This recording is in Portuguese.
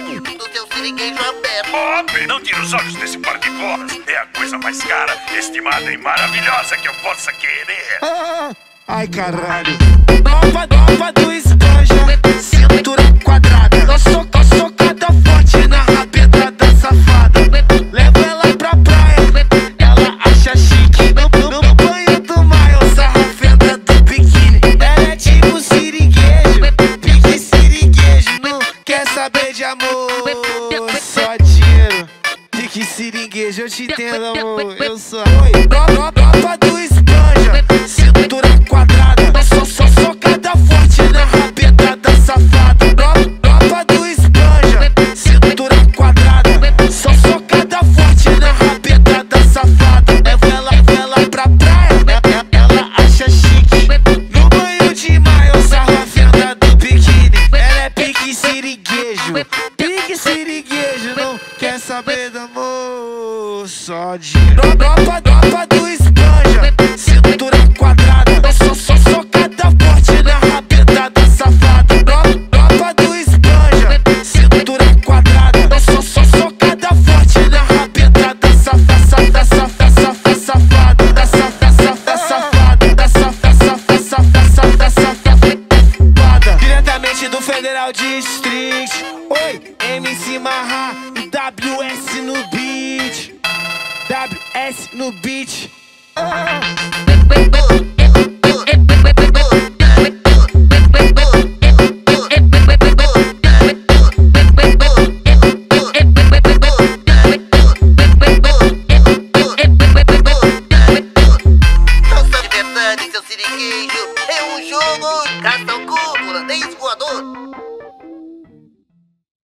do seu seringuejo aberto. Bob, não tira os olhos desse par de bolas. É a coisa mais cara, estimada e maravilhosa que eu possa querer. Ai, caralho. Nova, nova do escanja. Cintura quer saber de amor. Só dinheiro. Pique siriguejo, eu te entendo, amor. Eu sou. Oi, Pique siriguejo. Não quer saber do amor. Só de. Nova, nova do escanja. Cintura quadrada. Só, só socada forte na rabeta da safada. Nova do escanja. Cintura quadrada. Só, só socada forte na rabeta da safada. Safada, safada, safada. Da safada, safada, safada. Da safada, safada, safada. Diretamente do Federal District. Ei, MC Marra e WS no beat. WS no beat. Oh. Siriguejo é